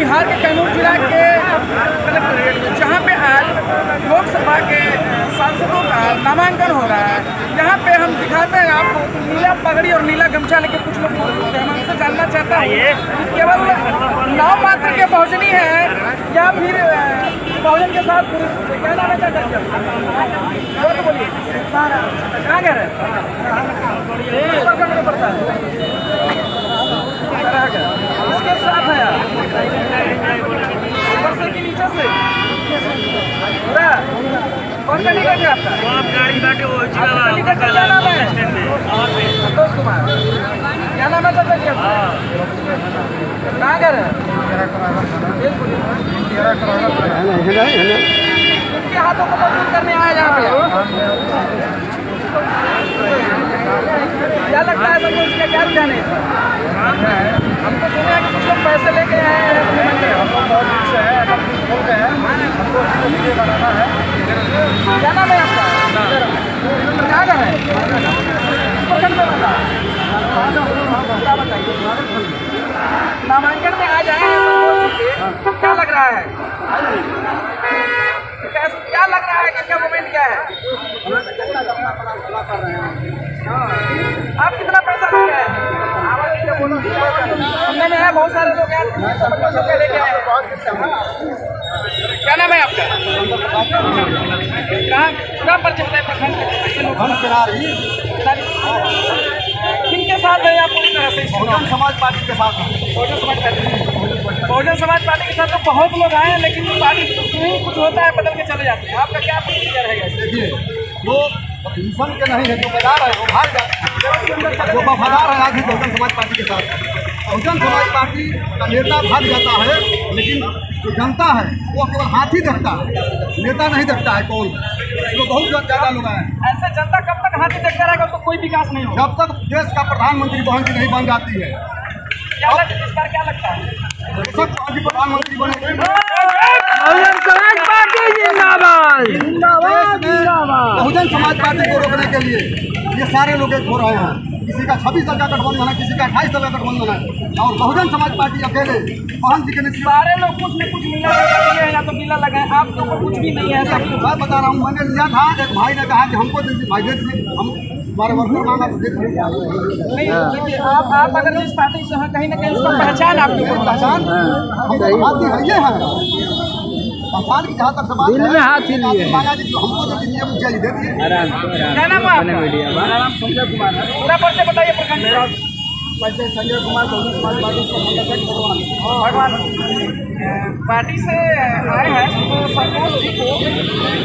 बिहार के कैमूर जिला के कलेक्ट्रेट में जहाँ पे आज लोकसभा के सांसदों का नामांकन हो रहा है यहाँ पे हम दिखाते हैं आपको नीला पगड़ी और नीला गमछा लेके कुछ लोग मौजूद हैं हमसे जानना चाहता है केवल नाम मात्र के पहुँचनी है या फिर अ, बहुजन के साथ क्या नाम है चाचा तो बोलिए कहाँ गए है इसके साथ है ऊपर से कि नीचे से पूरा कौन सा निकल गया आपका आप गाड़ी बैठे हो। निकल का क्या नाम है संतोष कुमार क्या नाम है। चाचा जी कहाँ गए रहे किसके हाथों को मज़बूत करने आया यहाँ पे क्या लगता है सबको इसका क्या रुझान है? हमको सुना है कि कुछ लोग पैसे लेके आए हैं। अपने मंदिर क्या नाम है आपका? कहाँ का है? किस प्रखंड में बता क्या बताइए? नामांकन में आ जाए हैं संतोष जी के, क्या लग रहा है? क्या लग रहा है क्या मूवमेंट क्या है? हाँ। आप कितना पैसा लेके आए हैं? में है बहुत सारे लोग हैं। लेके आए क्या नाम है आपका? कहाँ पूरा परिचय बताए प्रखंड के? किनके साथ है आप पूरी तरह से? बहुजन समाज पार्टी के साथ बहुजन समाज पार्टी। बहुजन समाज पार्टी के साथ तो बहुत लोग आए हैं लेकिन पार्टी कुछ होता है बदल के चले जाते हैं। आपका क्या प्रतिक्रिया रहेगा देखिए जो के नहीं है जो है वो भाग जाते जो वफादार है आज भी बहुजन समाज पार्टी के साथ। बहुजन समाज पार्टी का नेता भाग जाता है लेकिन जो जनता है वो केवल हाथ ही देखता है। नेता नहीं देखता है कौन। इसमें बहुत ज़्यादा लोग आए हैं। ऐसे जनता कब तक हाथी देखता रहेगा उसको कोई विकास नहीं होगा। जब तक देश का प्रधानमंत्री बहन की नहीं बन जाती है। क्या लग, इस बार क्या लगता है? सब आज भी प्रधानमंत्री बने बहुजन समाज पार्टी को रोकने के लिए ये सारे लोग एक हो रहे हैं। किसी का छब्बीस दल का गठबंधन है किसी का अट्ठाईस दल का गठबंधन है। और बहुजन समाज पार्टी अकेले बहन जी के नेतृत्व सारे लोग कुछ न कुछ मीला लगा या तो मीला लगाए। आपके ऊपर कुछ भी नहीं है ऐसा। मैं बता रहा हूँ मैंने लिया था एक भाई ने कहा कि हमको भाई हम हमारे वर्कर मांगा तो दे दीजिए। नहीं आप आप अगर जिस पार्टी से हैं कहीं ना कहीं उसका पहचान आपके पहचान? हम बात है ये है। पहचान की जहाँ तक से बात है हाथ जो दे क्या नाम है संजय कुमार है। पूरा परिचय बताइए प्रखंड मेरा परिचय संजय कुमार बहुजन समाज पार्टी का भगवान। भगवान पार्टी से आए हैं तो संतोष जी को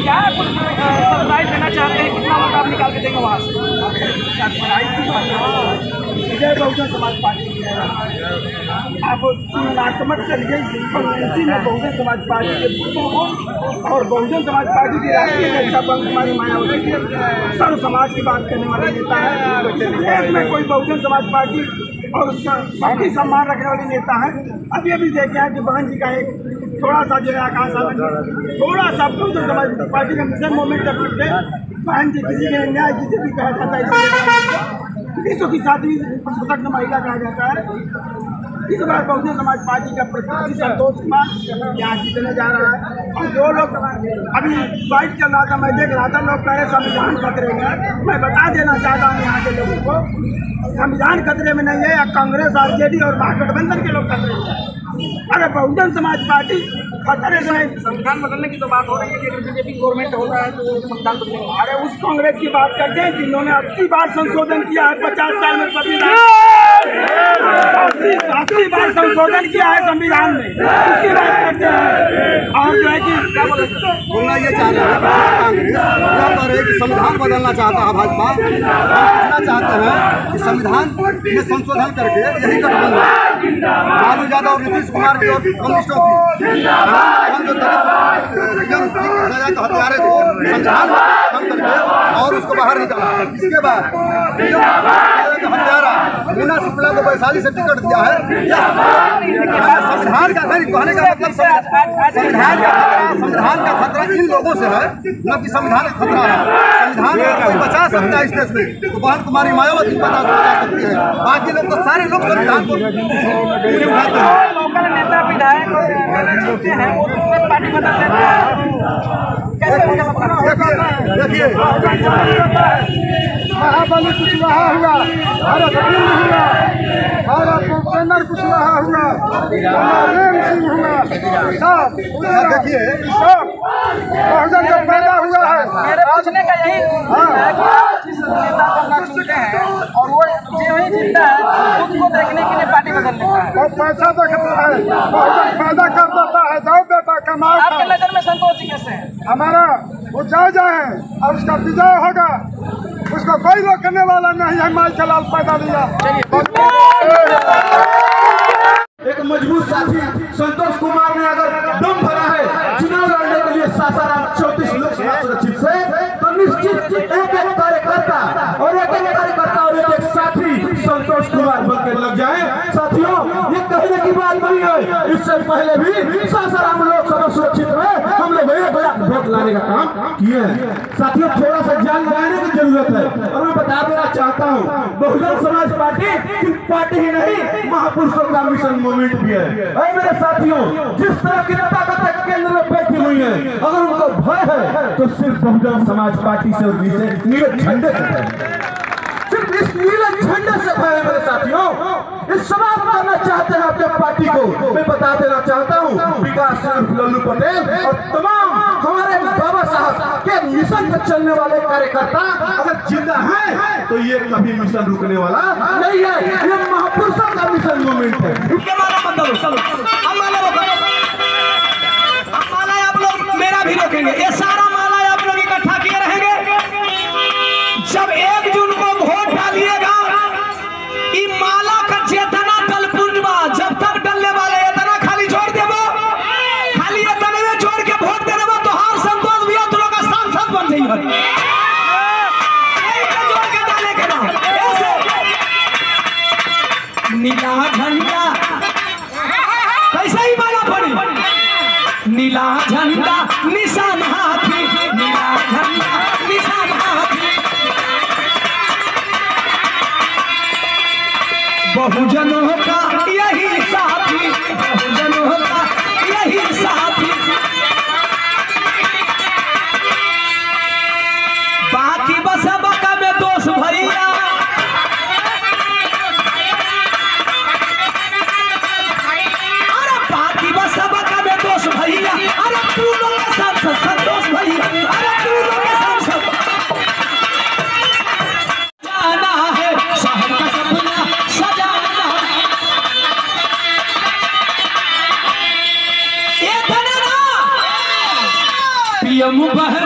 क्या कुछ सरप्राइज़ देना चाहते हैं? कितना वोट आप निकाल के देंगे वहाँ से? विजय बहुजन समाज पार्टी की आप तुलनात्मक चलिए इसी में बहुजन समाज पार्टी के बूथों को और बहुजन समाज पार्टी की राष्ट्रीय अध्यक्षा पंख कुमारी मायावती के सर्व समाज की बात करने वाले नेता है देश में कोई बहुजन समाज पार्टी और सबकी सम्मान रखने वाली नेता है। अभी अभी देखे हैं कि बहन जी का एक थोड़ा सा जो है आकाश आनंद थोड़ा सा बहुजन समाज पार्टी का मिशन जब थे बहन जी किसी के न्याय की भी कहा जाता है विश्व की सातवीं महिला कहा जाता है। इस बार बहुजन समाज पार्टी का प्रत्याशी संतोष कुमार यहाँ जीतने जा रहा है। और जो लोग अभी बाइट चल रहा था मैं देख रहा था लोग कह रहे संविधान खतरे में मैं बता देना चाहता हूँ यहाँ के लोगों को संविधान खतरे में नहीं है या कांग्रेस आरजेडी और महागठबंधन के लोग खतरे में हैं। अगर बहुजन समाज पार्टी खतरे से नहीं संविधान बदलने की तो बात हो रही है कि अगर बीजेपी गवर्नमेंट हो रहा है तो संविधान बदलेगा। अरे उस कांग्रेस की बात करते हैं जिन्होंने अस्सी बार संशोधन किया है पचास साल में संविधान अस्सी बार संशोधन किया है संविधान में उसकी बात करते हैं और जो है कि बोलना ये चाह रहे हैं कांग्रेस क्या कह रहे हैं कि संविधान बदलना चाहता है भाजपा पूछना चाहते हैं कि संविधान में संशोधन करके यही गठबंधन लालू यादव और नीतीश कुमार की और कम्युनिस्टों की हम जो दलित संविधान खत्म करके और उसको बाहर निकाला। इसके बाद हत्यारा मीना शुक्ला को वैशाली से टिकट दिया है। संविधान का नहीं कहने का मतलब संविधान का खतरा संविधान का खतरा इन लोगों से है न कि संविधान का खतरा है। संविधान को कोई बचा सकता है इस देश में? तो बहन कुमारी मायावती बचा बचा सकती है बाकी लोग तो सारे लोग संविधान को पूरी उठाते हैं। लोकल नेता विधायक हैं वो पार्टी बदल देते हैं। सबका देखिए देखिए। महाबली कुशवाहा हुआ। भारत बिंद हुआ। भारत भूपेंद्र कुशवाहा हुआ। प्रेम सिंह हुआ। सब देखिए। सब। बहुजन का पैदा हुआ है। पूछने का यही है। कि जिस नेता को अपना चुनते हैं और वो जो ही जीतता है उसको देखने के लिए पार्टी बदल लेता है। और पैसा देखता है। बहुजन पैदा कर कमाओ आपके नज़र में संतोष जी कैसे हैं? हमारा वो जा है और उसका विजय होगा। उसको कोई रोकने वाला नहीं है माई लाल पैदा दिया ये कहने की बात नहीं है। इससे पहले भी सासाराम लोकसभा सुरक्षित में हम लोग एक लाख वोट लाने का काम किए हैं। साथियों, थोड़ा सा जान लगाने की ज़रूरत है। और मैं बता देना चाहता हूँ, बहुजन समाज पार्टी सिर्फ़ पार्टी ही नहीं, महापुरुषों का मिशन मूवमेंट भी है। अरे मेरे साथियों, जिस तरह की ताकत केंद्र में बैठी हुई है, अगर उनको भय है तो सिर्फ़ बहुजन समाज पार्टी से झंडे से नीले झंडे से भय मेरे साथियों, इस समाप्त करना चाहते हैं अपने पार्टी को। मैं बता देना चाहता हूँ, विकास सिर्फ़ लल्लू पटेल और तमाम हमारे बाबा साहब के मिशन पर चलने वाले कार्यकर्ता अगर ज़िंदा हैं तो ये कभी मिशन रुकने वाला नहीं है। ये महापुरुषों का मिशन मूवमेंट है। नीला झंडा निशान हाथी नीला झंडा निशान हाथी बहुजनों का यही साथी, बहुजनों का यही साथी। बाकी बस बका में दोष भैया पीएम बहना